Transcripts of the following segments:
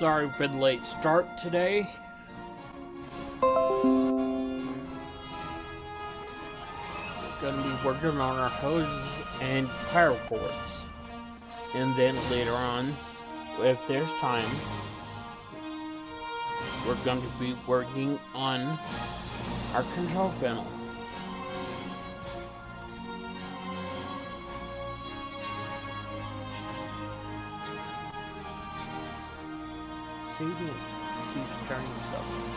Sorry for the late start today. We're gonna be working on our hoses and power cords. And then later on, if there's time, we're going to be working on our control panel. See, keeps turning himself.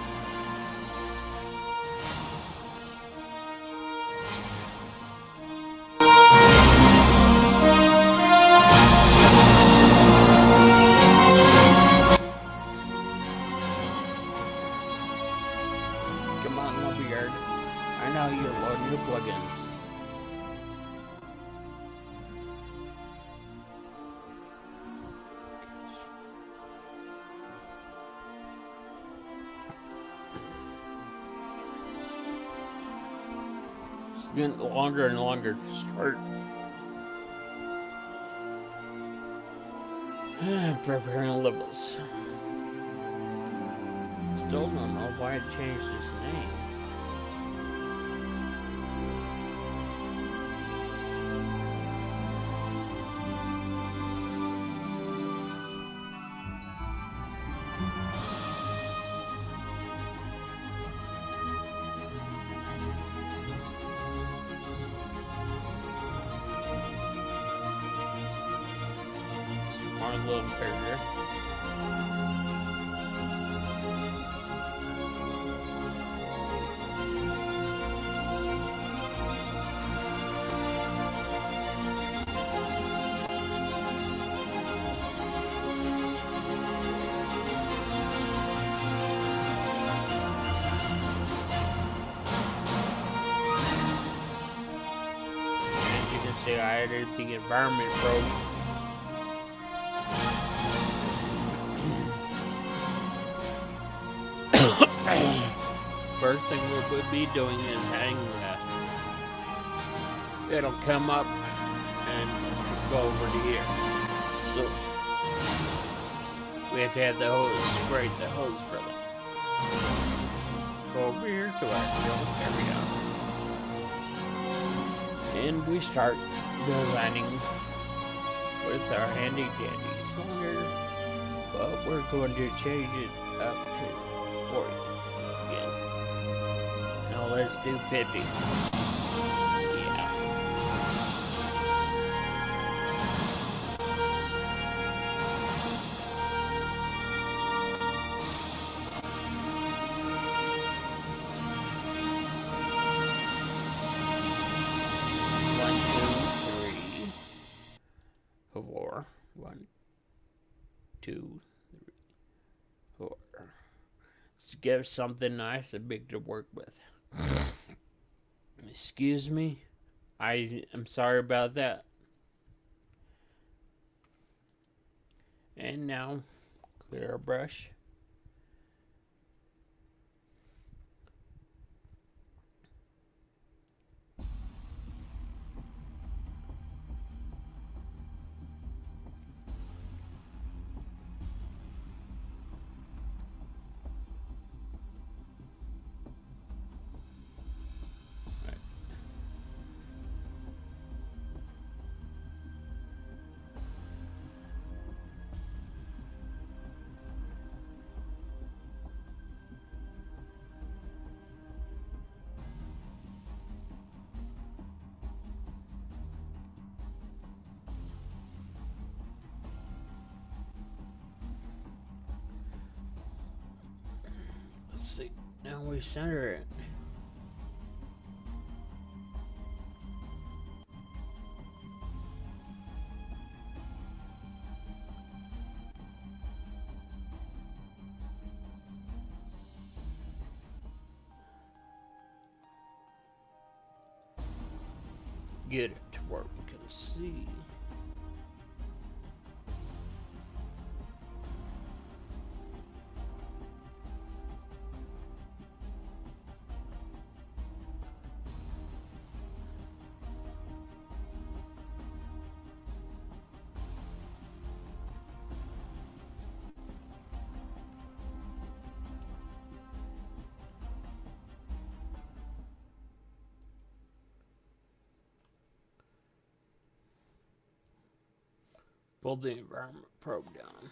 Longer and longer to start. Preparing levels. Still don't know why it changed its name. Environment probe. First thing we'll be doing is adding that. It'll come up and go over to here. So we have to have the hose, scrape the hose for them. So, go over here to our field area. And we start designing with our handy dandy cylinder, but we're going to change it up to 40 again. Now let's do 50. Something nice and big to work with. Excuse me. I am sorry about that. And now, clear our brush. Center it. Get it to where we can see. Pull the environment probe down.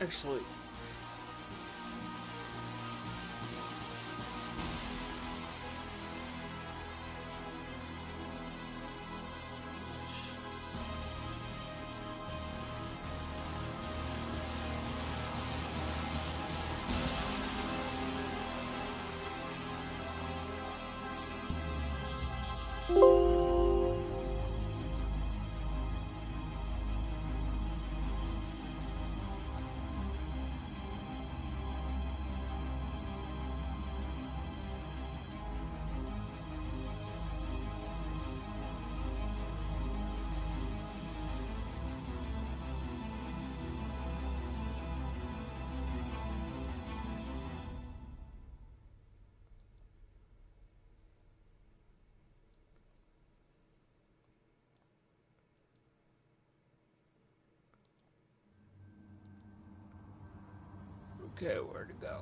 Actually, Okay, where to go?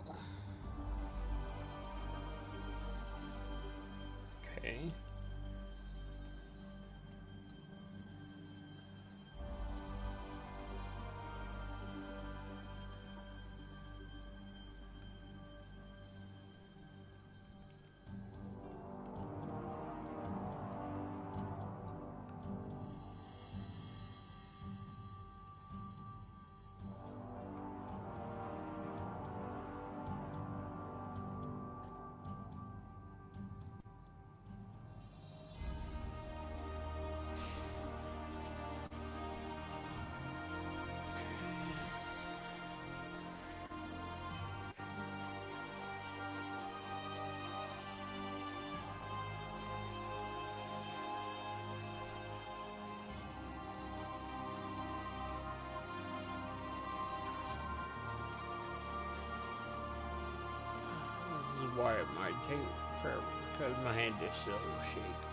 Why might take forever because my hand is so shaky.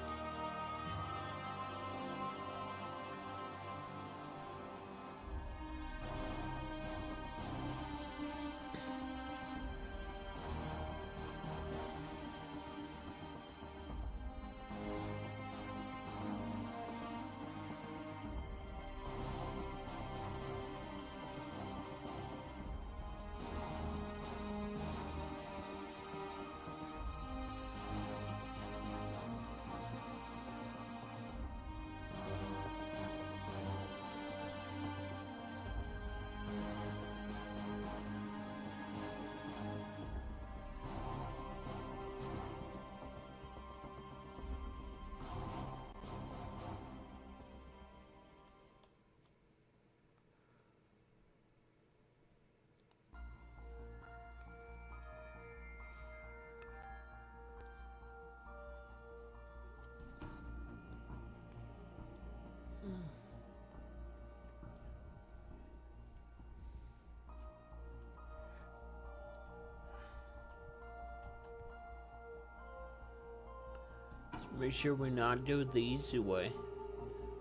Make sure we not do it the easy way.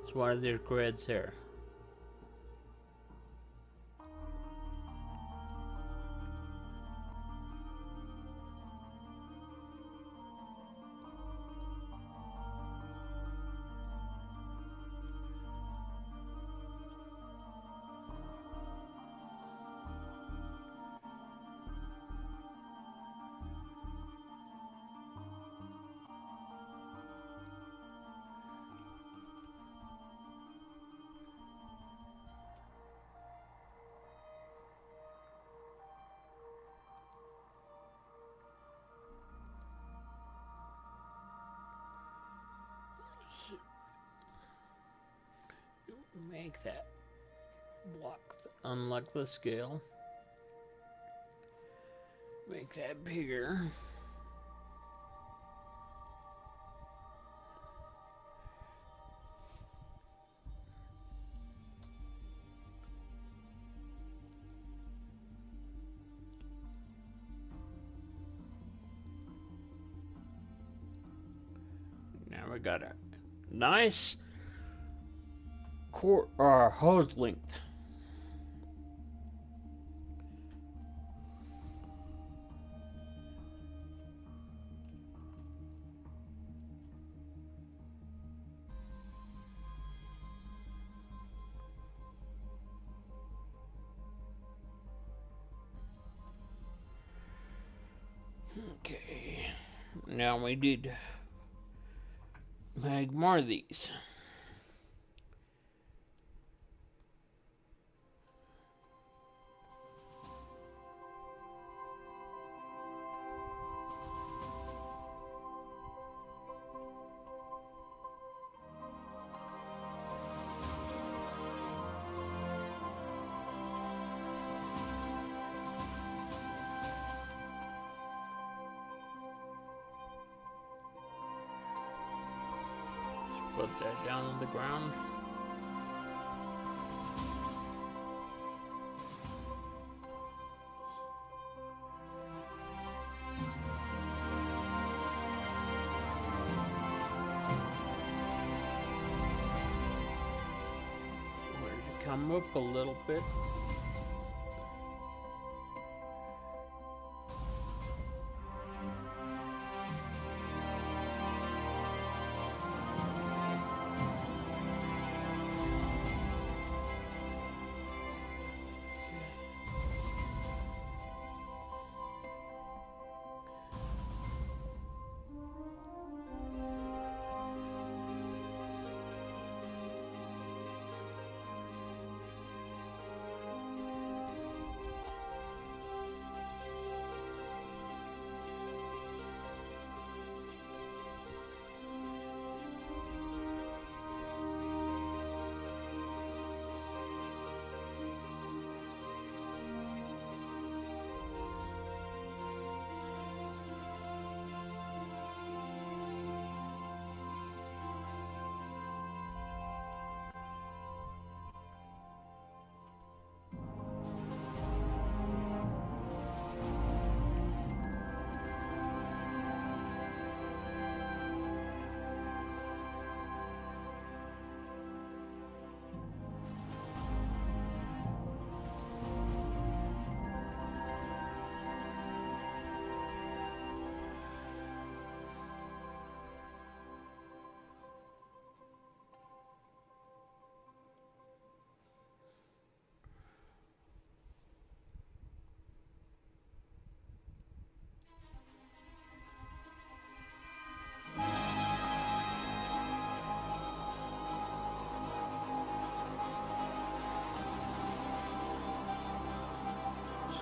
That's why there's grids here. Make that block, unlock the scale. Make that bigger. Now we got a nice core uh, hose length. Okay, now we need make more of these. A little bit.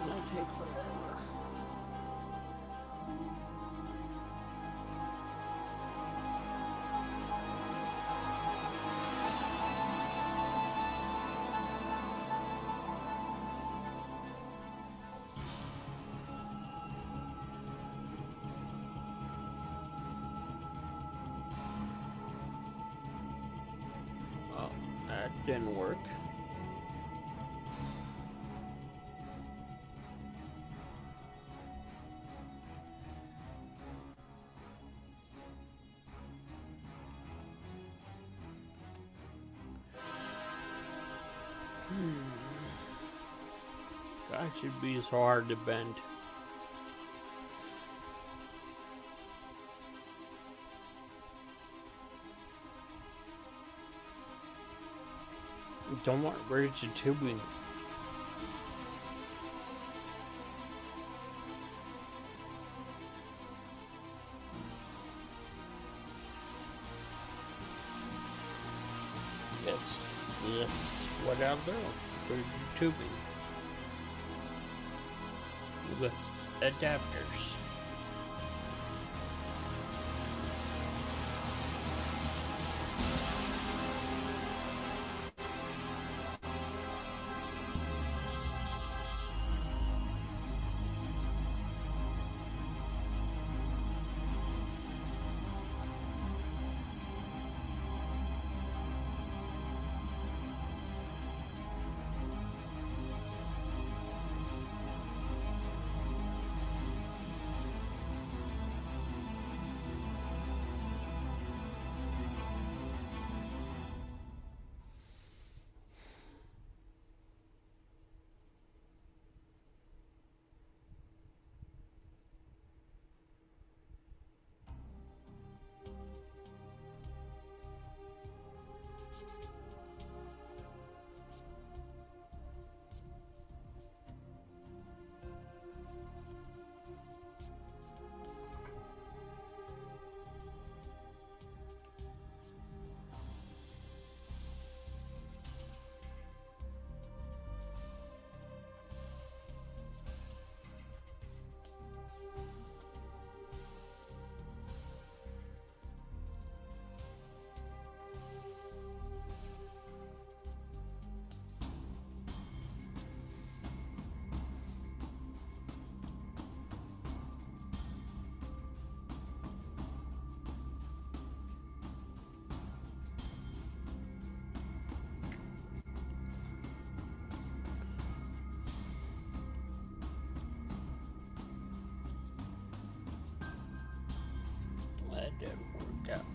Gonna take forever. Gosh, it'd be so hard to bend. Don't want rigid tubing. Do. Rigid tubing. With adapters.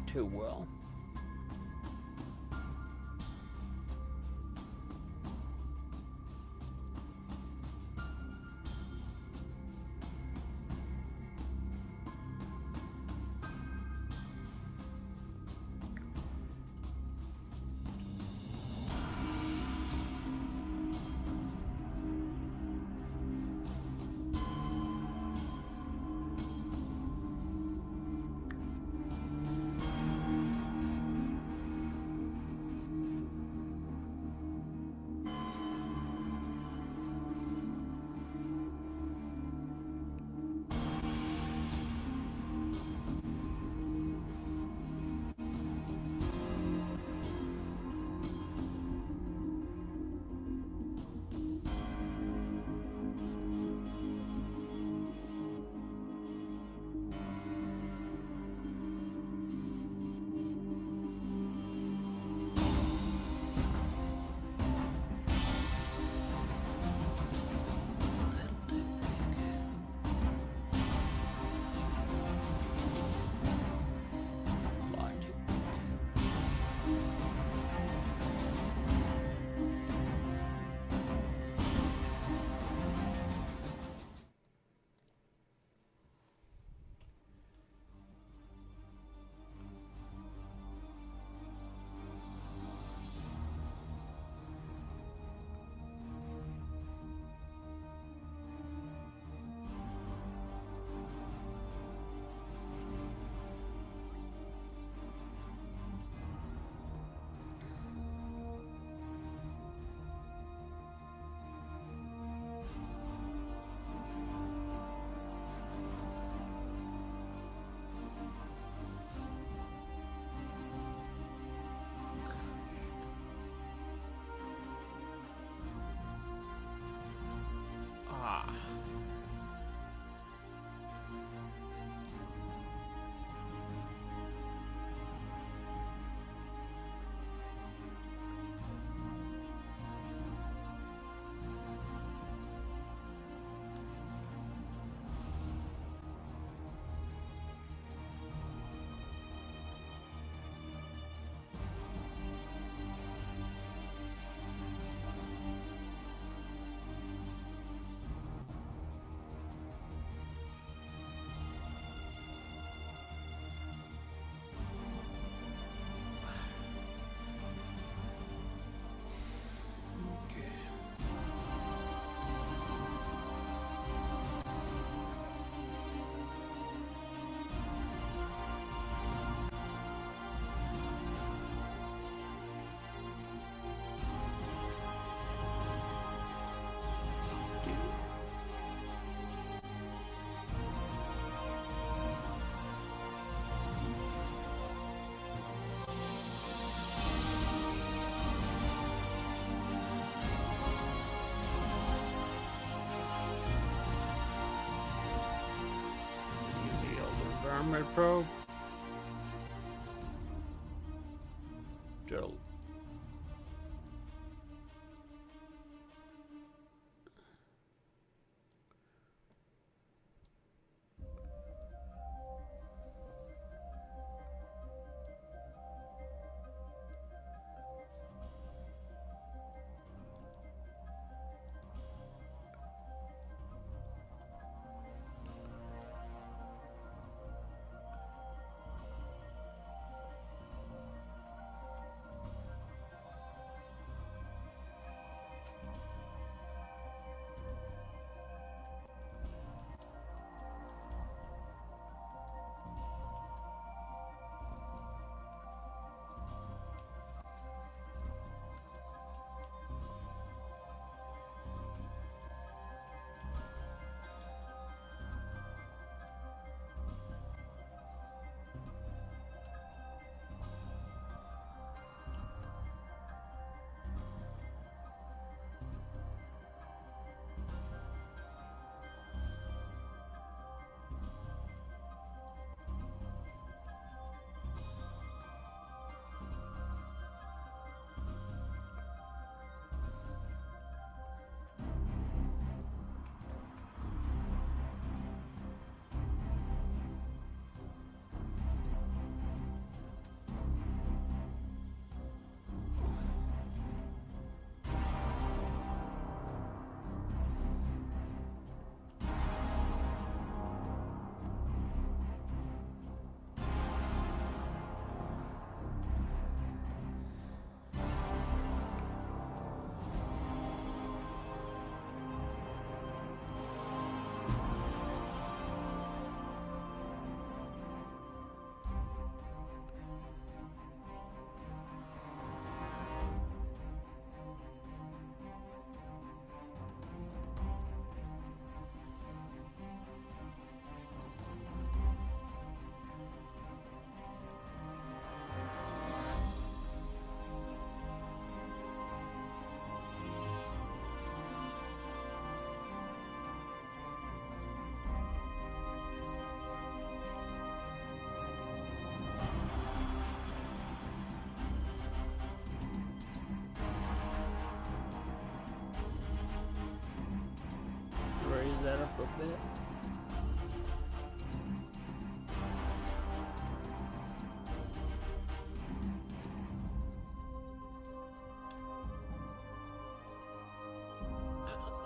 Too well. Environment probe.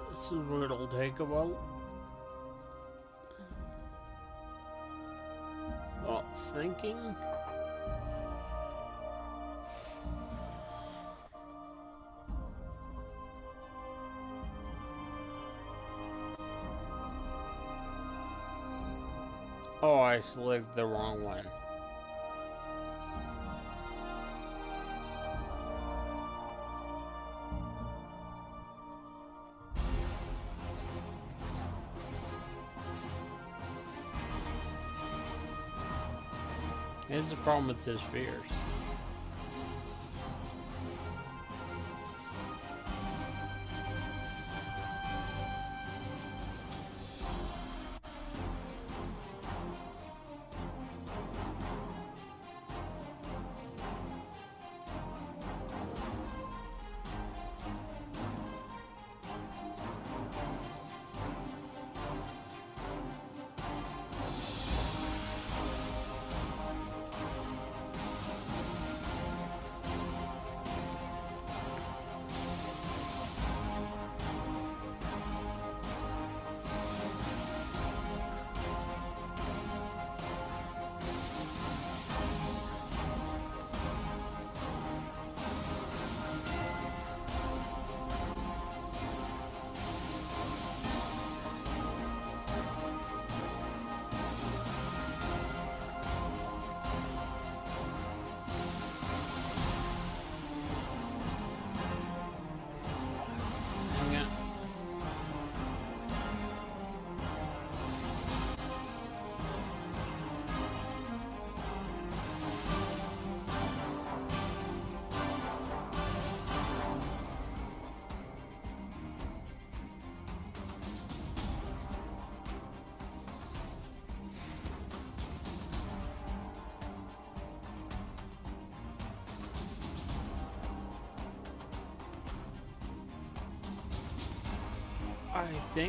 this is where it'll take a while. Oh, What's thinking? I selected the wrong one. Here's the problem with his fears.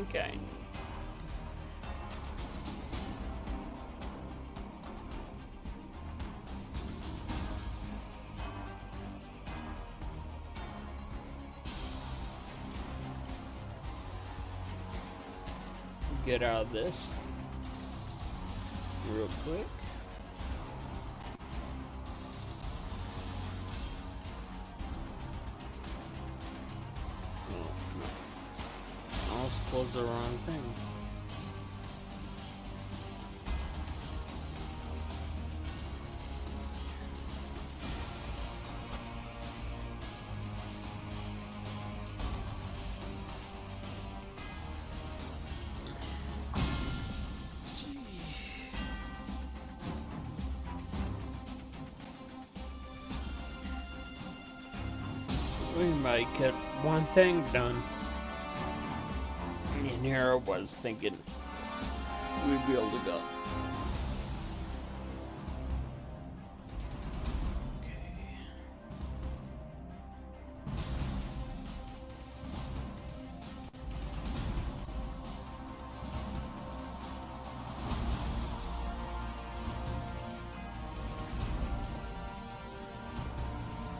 I get out of this real quick. The wrong thing. We might get one thing done. I was thinking we'd be able to go.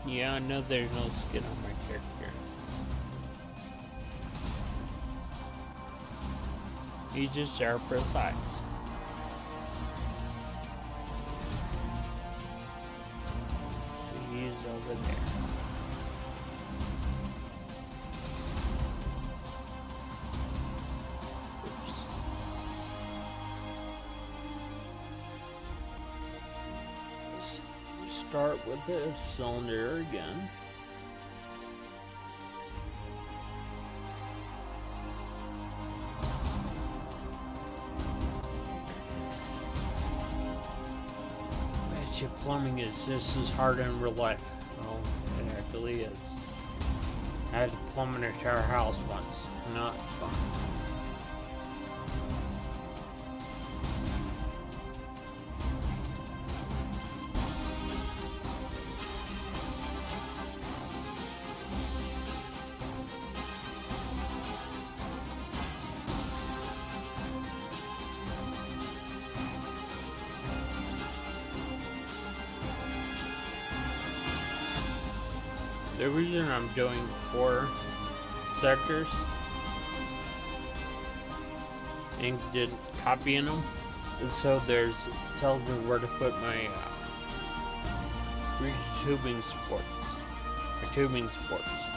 Yeah, I know there's no skin on Just there for. So he's over there. Let's start with the cylinder again. Plumbing is just as hard in real life. Well, it actually is. I had to plumb an entire house once. Not fun. I'm doing four sectors. Ink did copying them. And so there's tells me where to put my uh, tubing sports. Or tubing sports.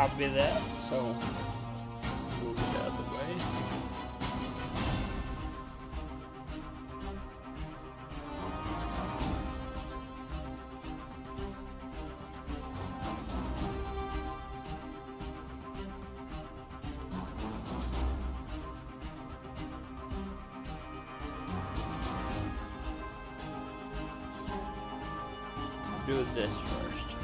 Copy that, so move it out of the way. Do this first.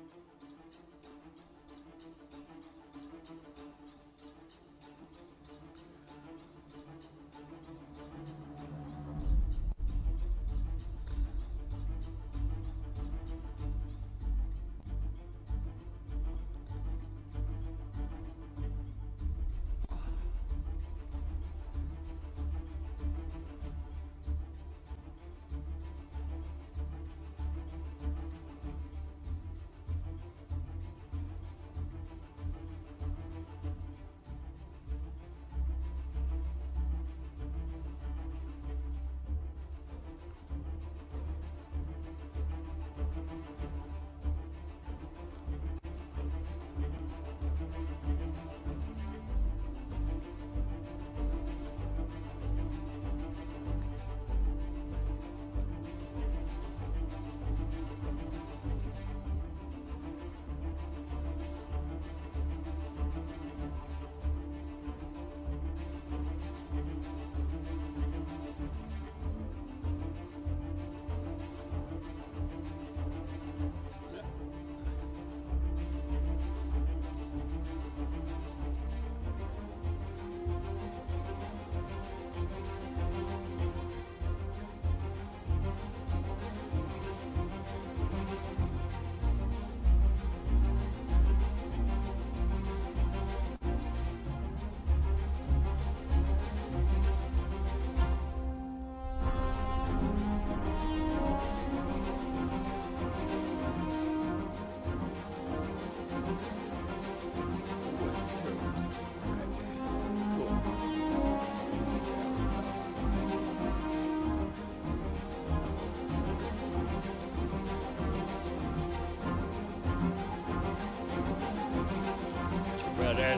감사합니다.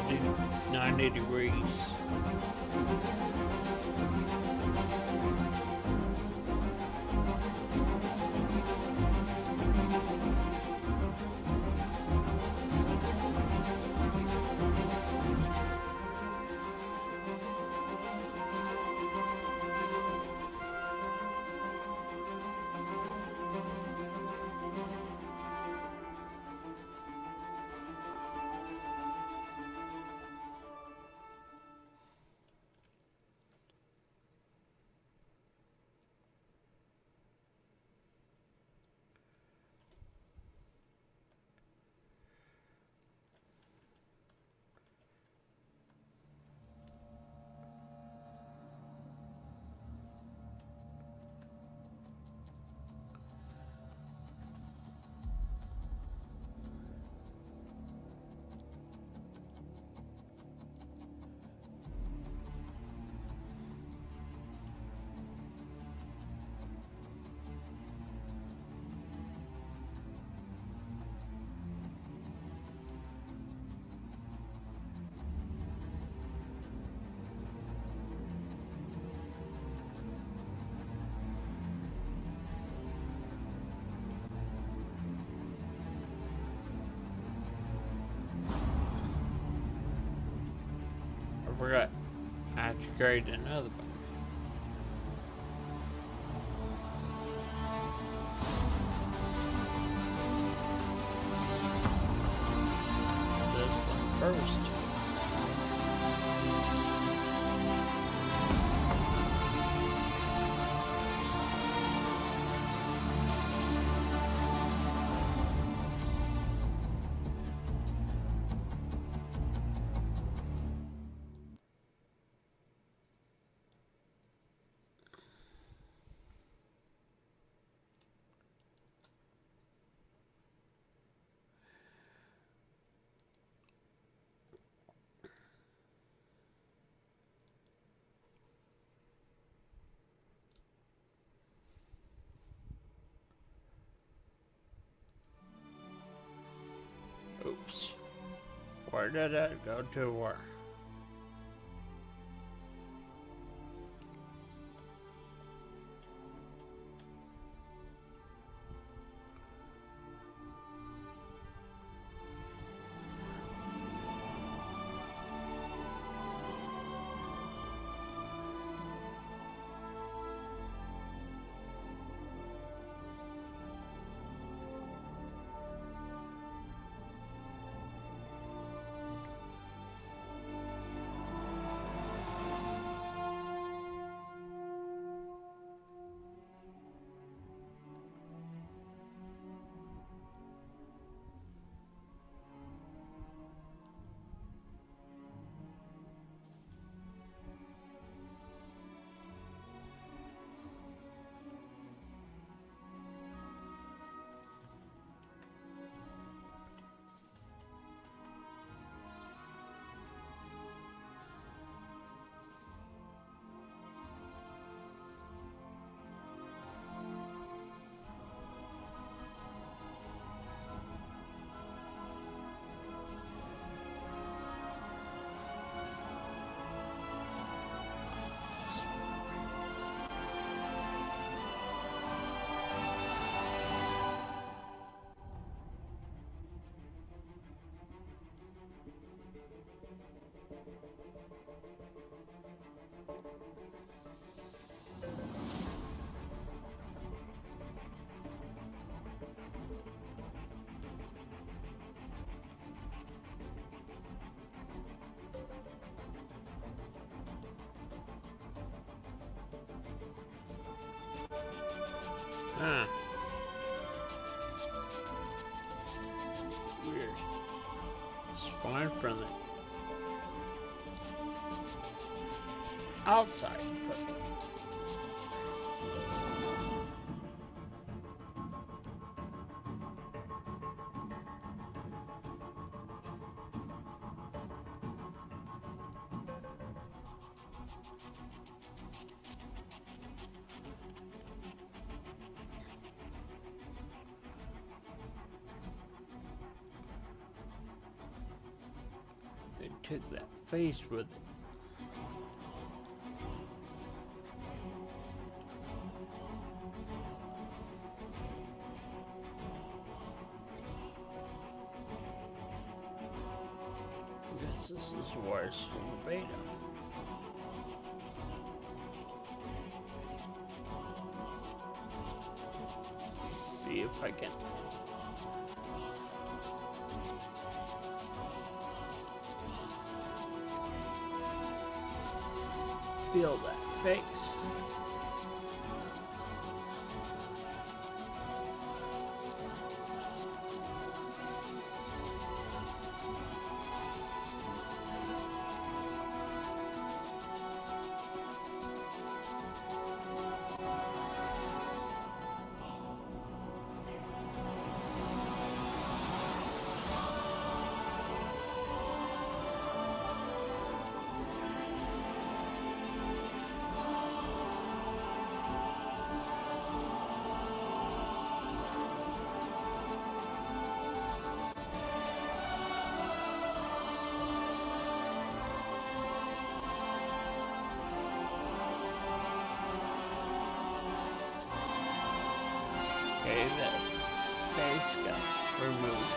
Gotta 90 degrees. Create another Where did it go to where? Huh. Weird. It's fine from the outside. But face with it. Guess this is where it's still beta. See if I can feel that face. Okay, that face got removed.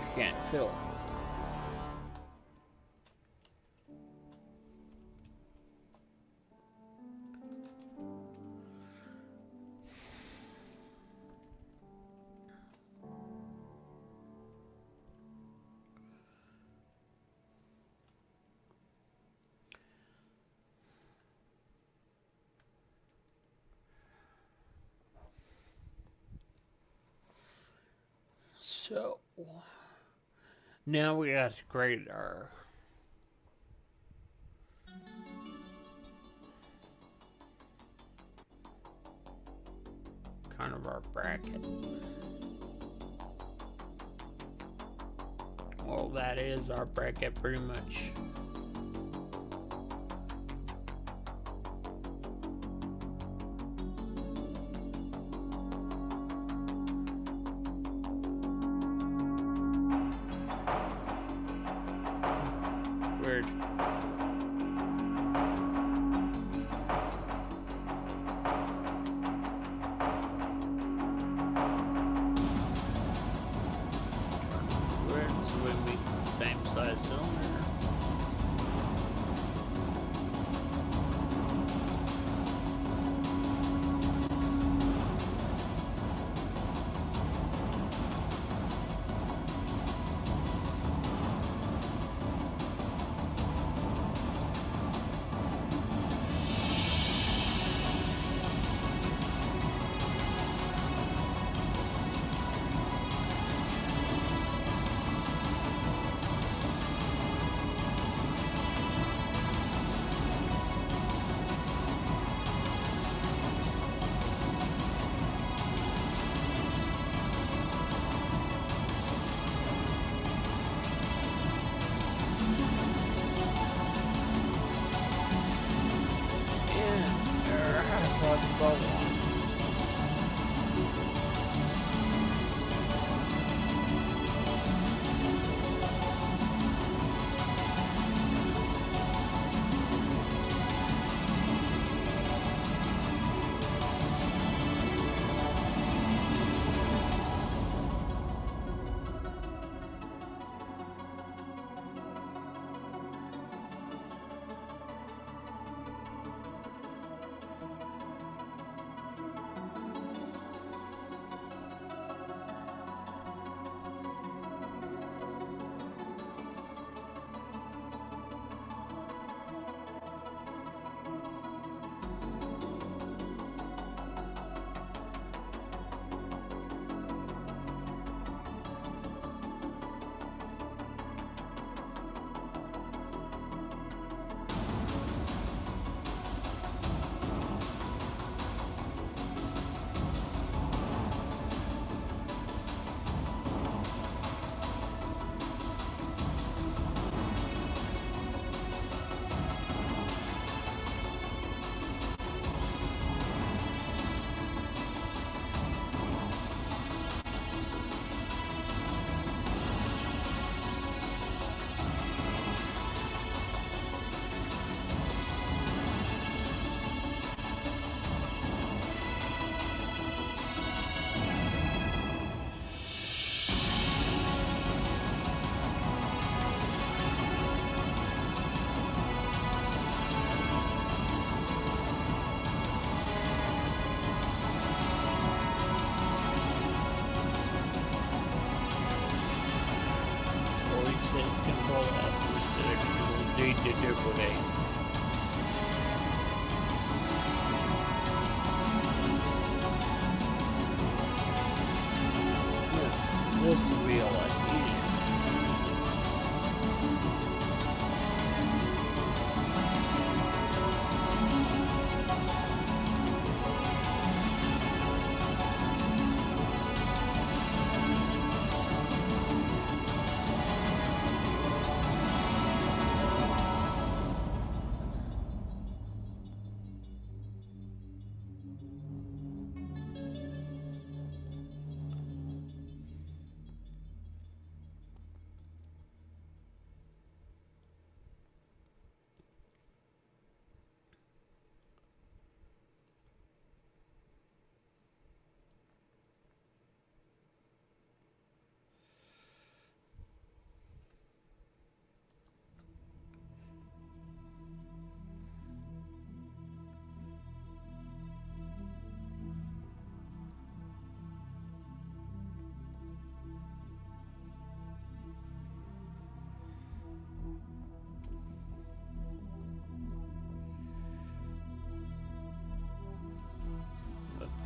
I can't feel now we got to our kind of our bracket. Well, that is our bracket pretty much.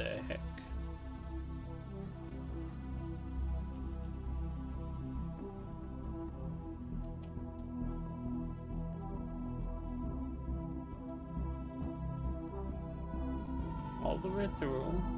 The heck? All the way through.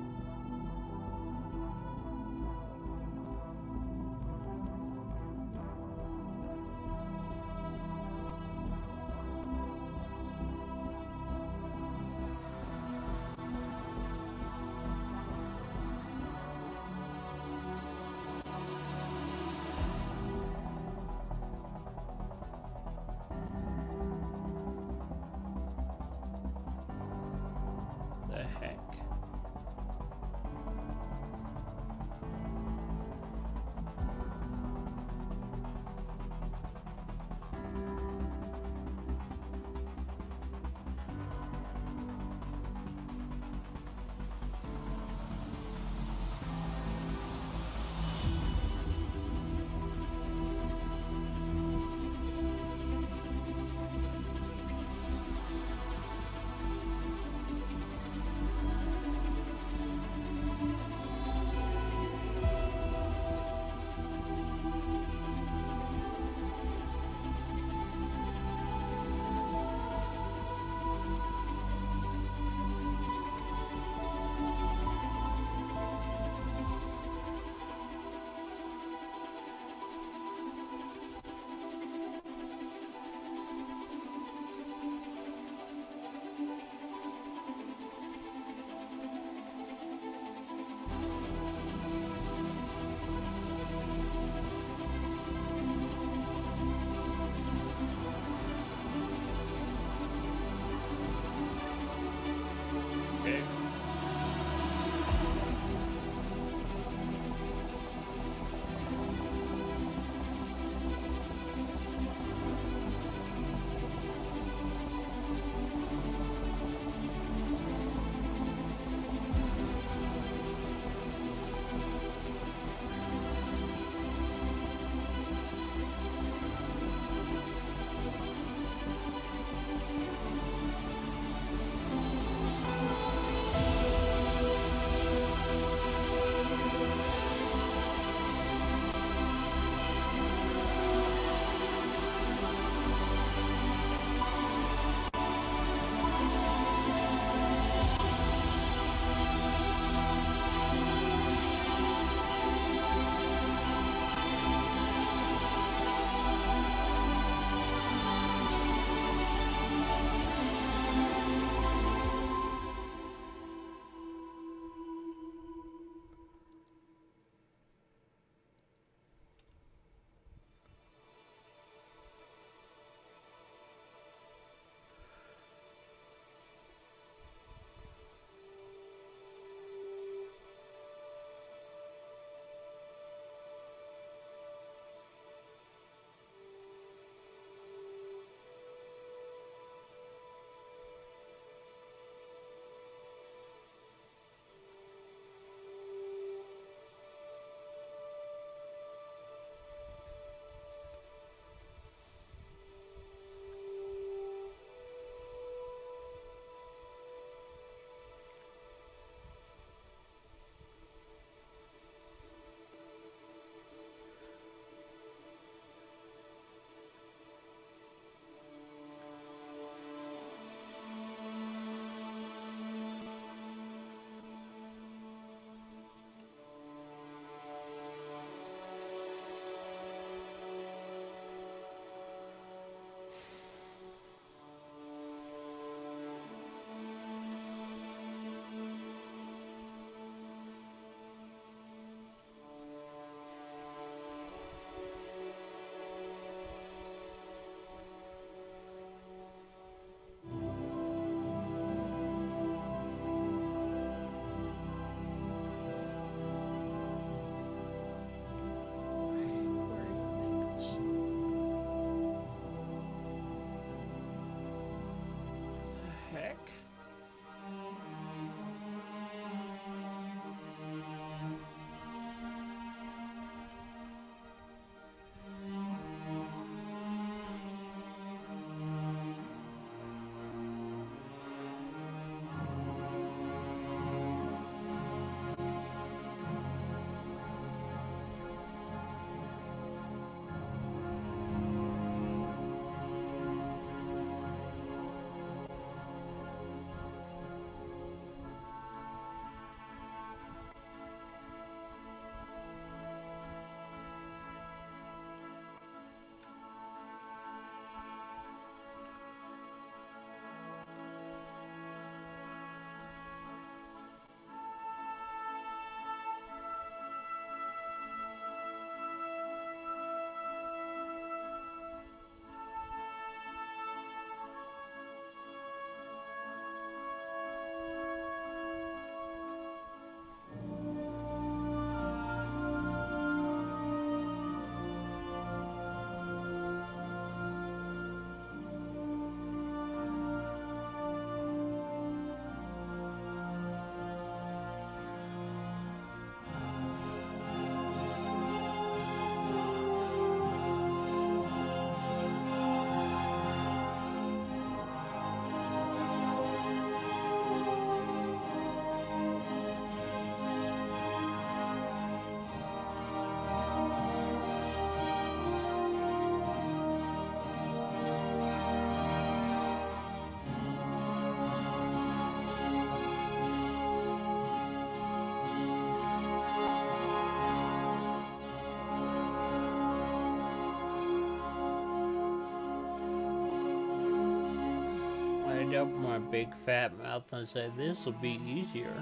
Open my big fat mouth and say, this will be easier.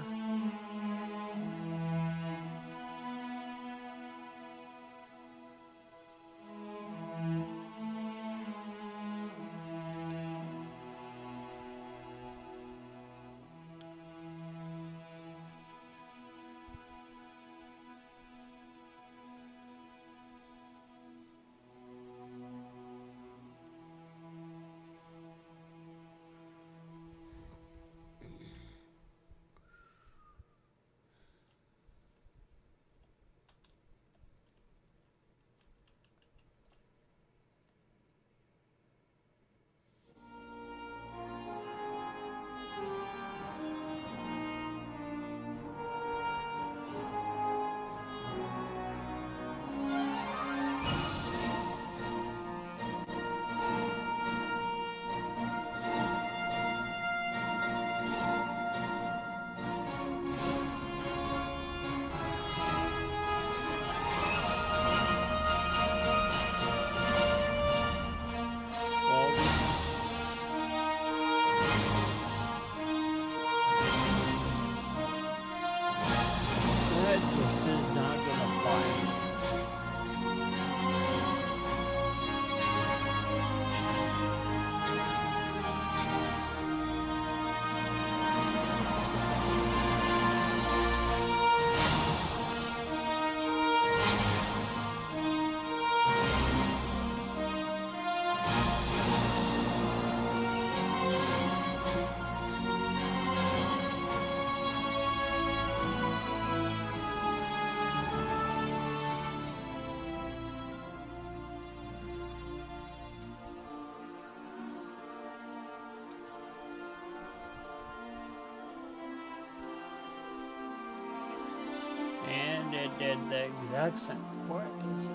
It did the exact same. What is it?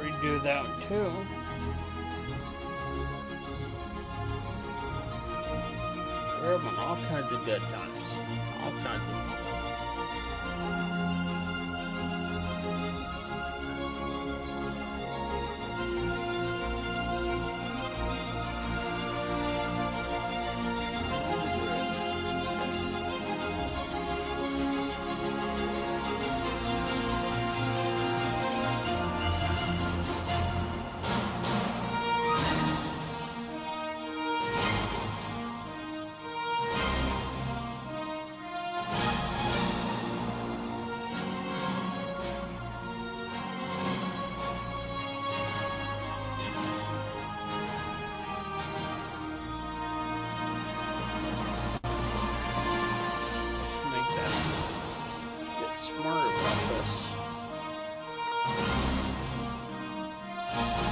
Redo that too. Okay.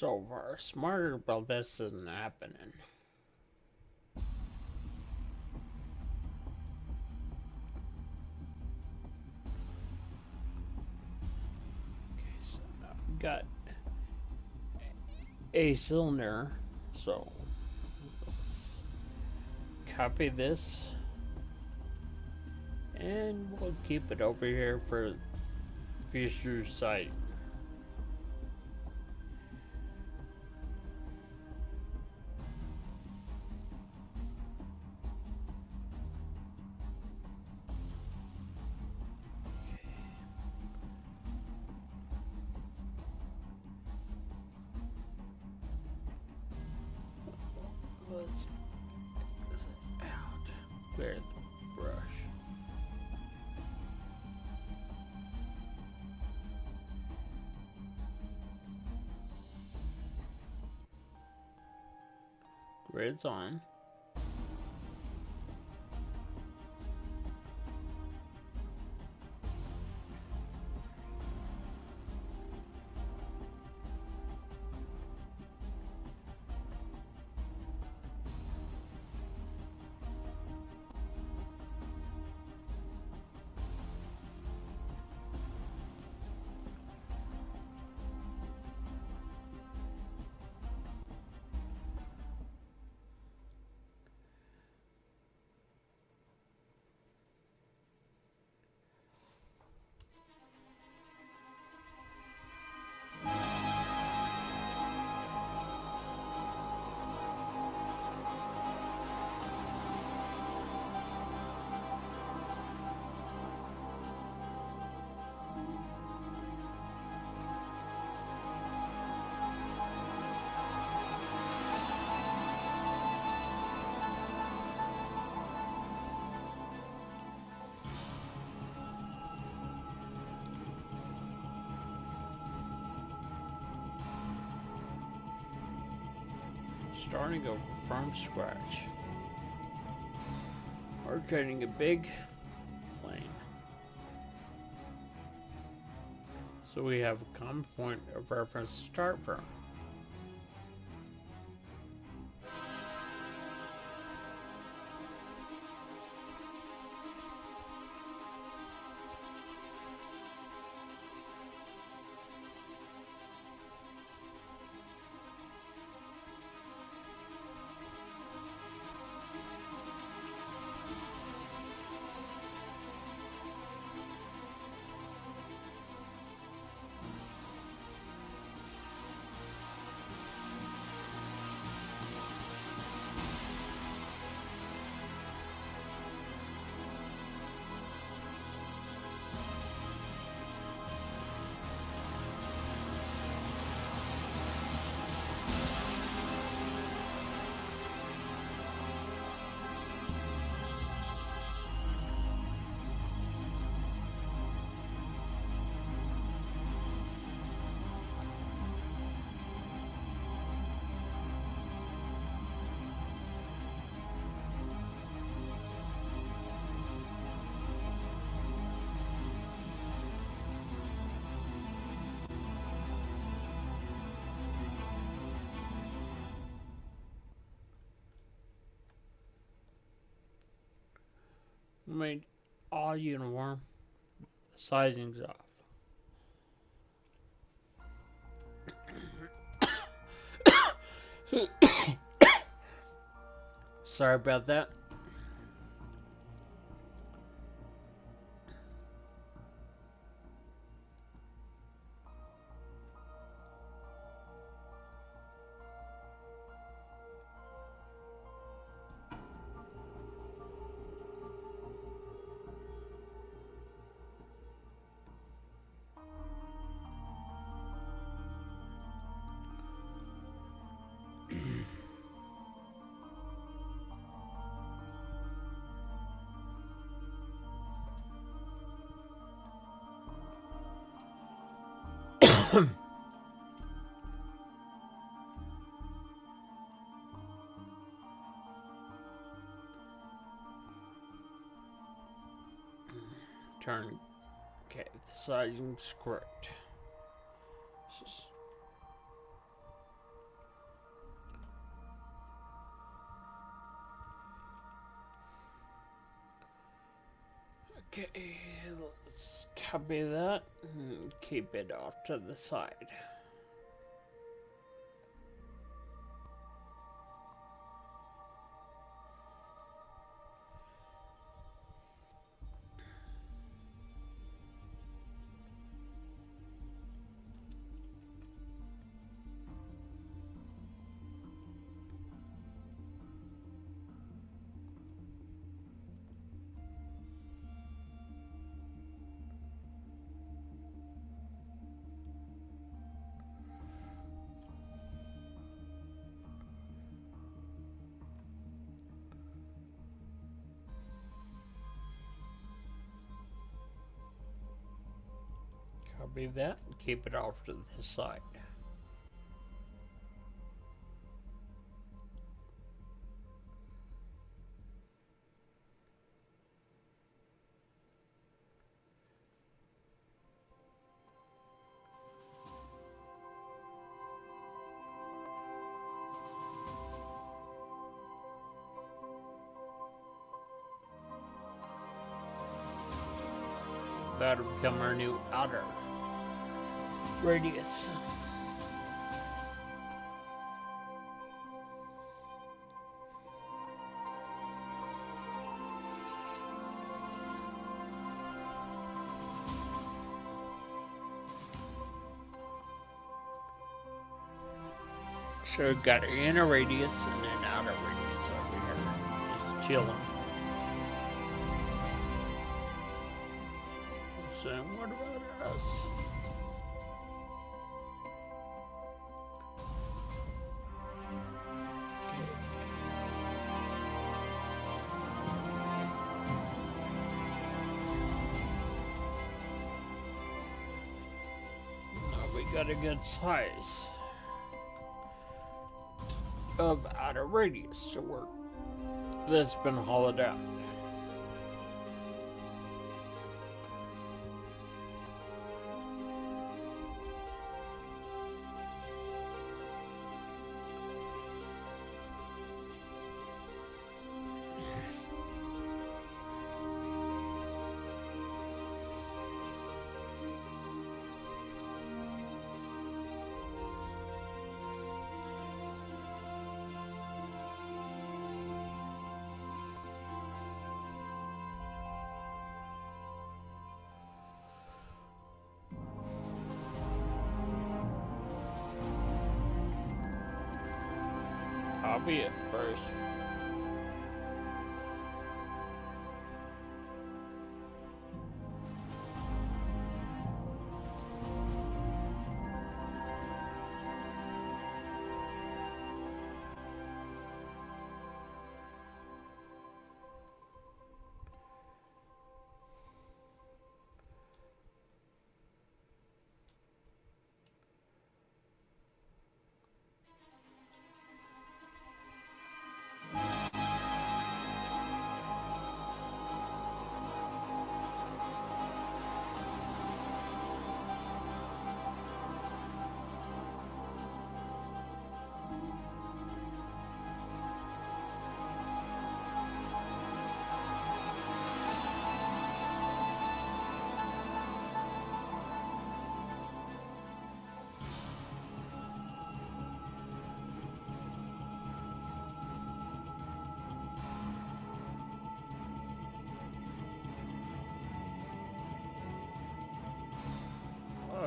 So far, smarter about this isn't happening. Okay, so now we got a cylinder. So copy this and we'll keep it over here for future site. Grid's on. Starting over from scratch. We're creating a big plane. So we have a common point of reference to start from. Made all uniform. Sizing's off. Sorry about that. Turn. Okay, the sizing's correct. Copy that and keep it off to the side. Copy that and keep it off to the side. That'll become our new outer radius. So we've got an inner radius and an outer radius over here. Just chilling. So what about us? Got a good size of outer radius to work that's been hollowed out.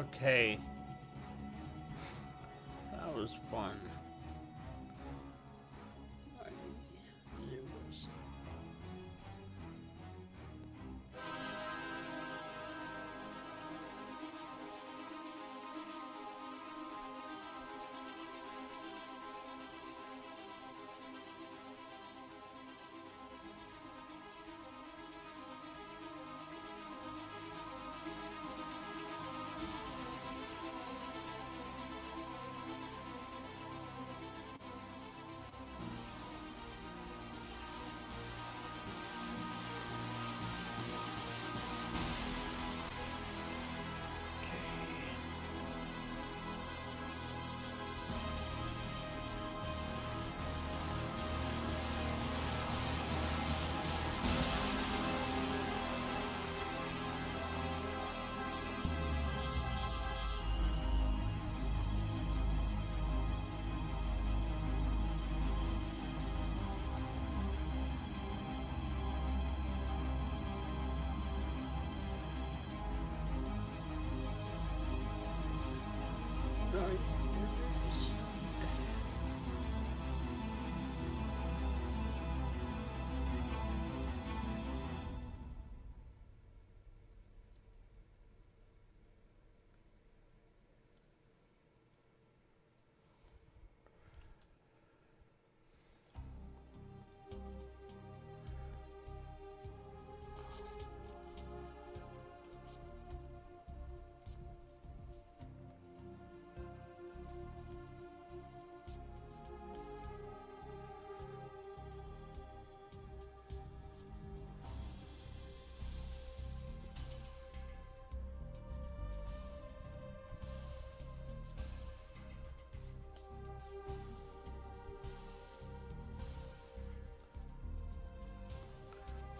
Okay. That was fun.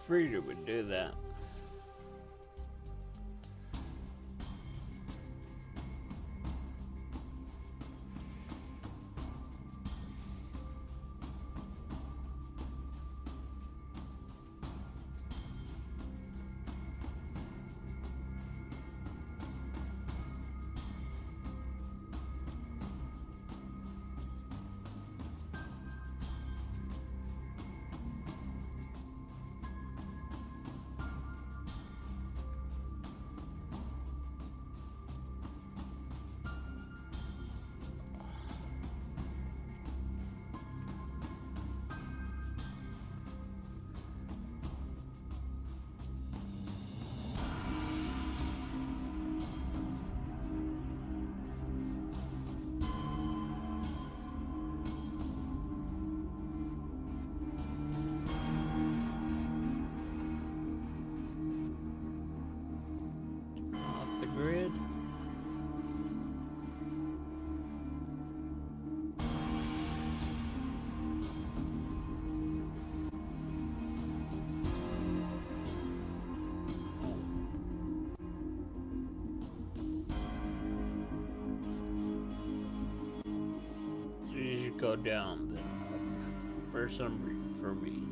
Frida would do that. Go down then up for some reason for me.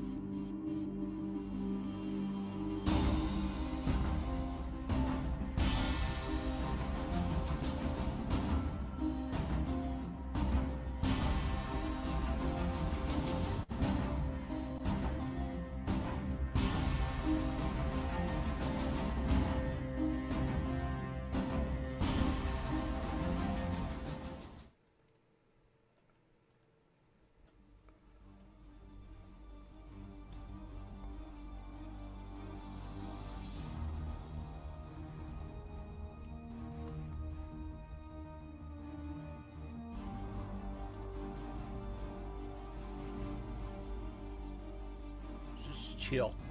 Chill.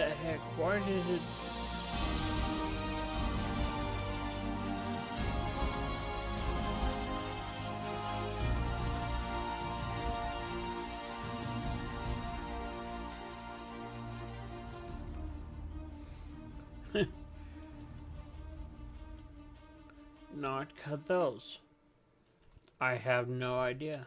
The heck? Why did it... Not cut those. I have no idea.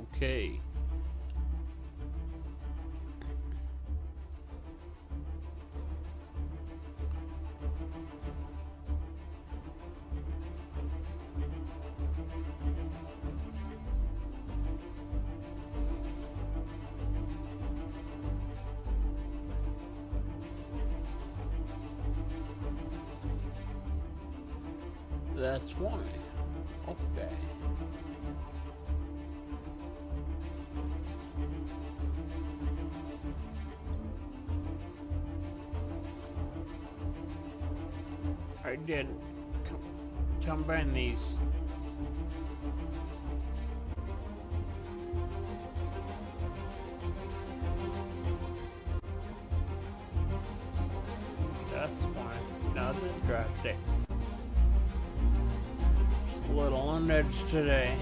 Okay. today.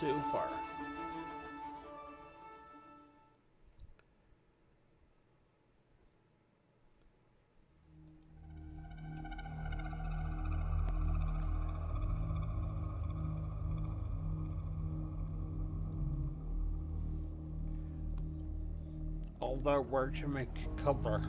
so far. All that work to make cover.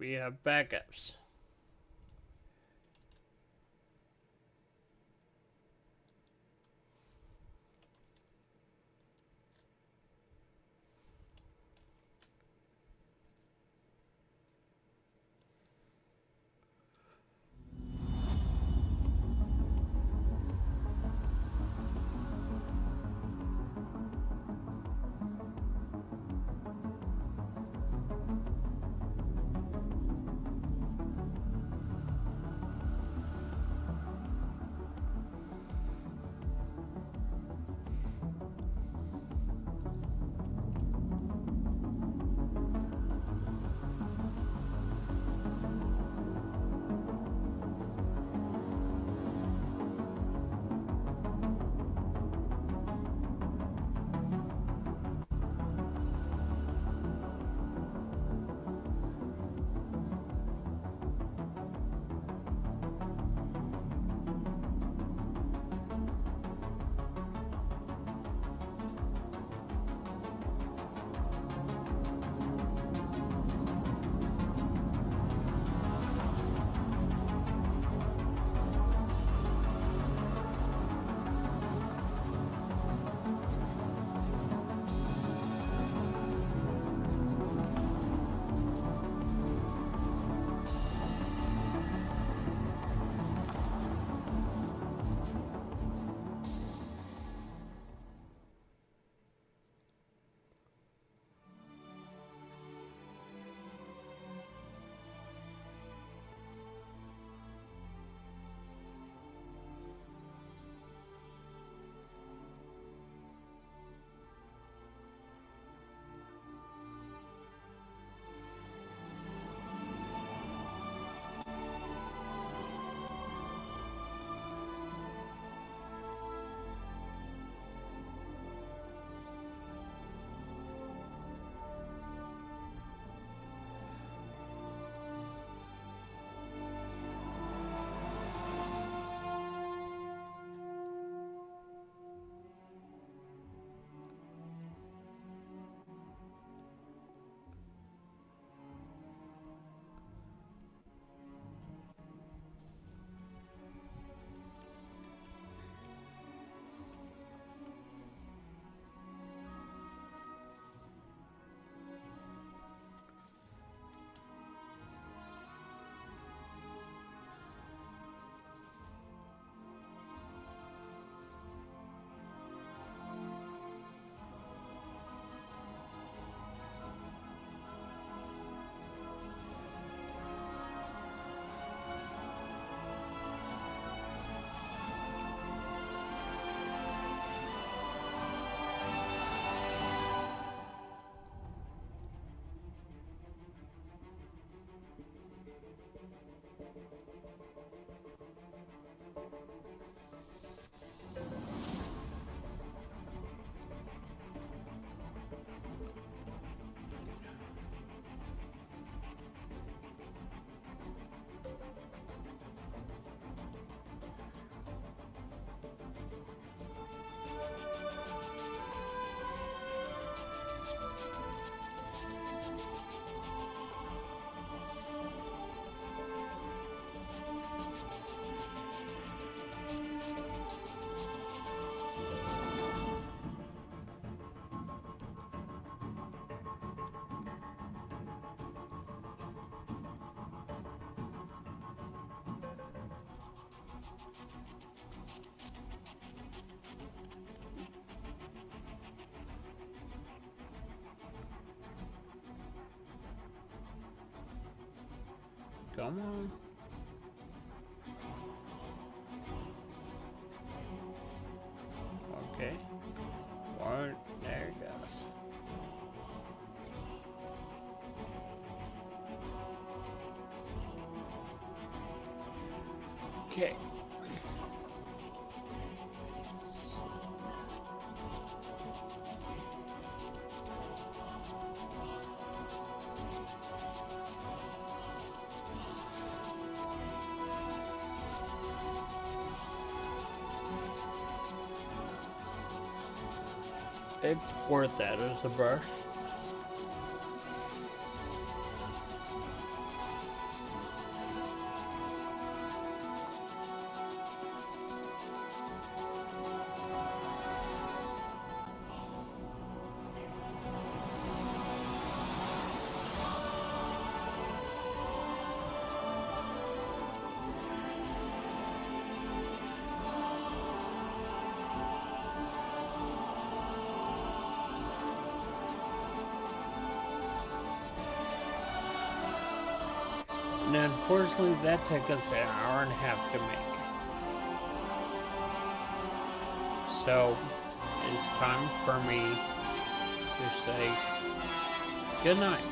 we have backups. Come on. Okay. One, there it goes. Okay. It's worth that as a brush. Took us an hour and a half to make. So, it's time for me to say good night.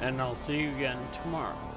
And I'll see you again tomorrow.